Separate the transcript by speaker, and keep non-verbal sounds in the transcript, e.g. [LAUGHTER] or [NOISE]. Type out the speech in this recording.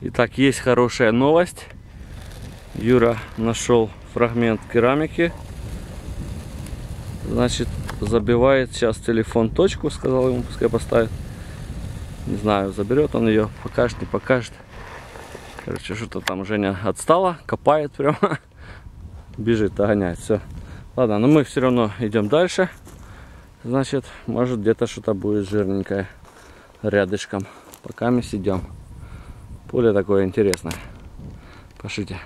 Speaker 1: Итак, есть хорошая новость. Юра нашел фрагмент керамики. Значит, забивает сейчас телефон точку, сказал ему, пускай поставит. Не знаю, заберет он ее, покажет, не покажет. Короче, что-то там Женя отстала, копает прямо. [LAUGHS] Бежит, догоняет, все. Ладно, но мы все равно идем дальше. Значит, может где-то что-то будет жирненькое рядышком. Пока мы сидим. Поле такое интересное. Пошлите.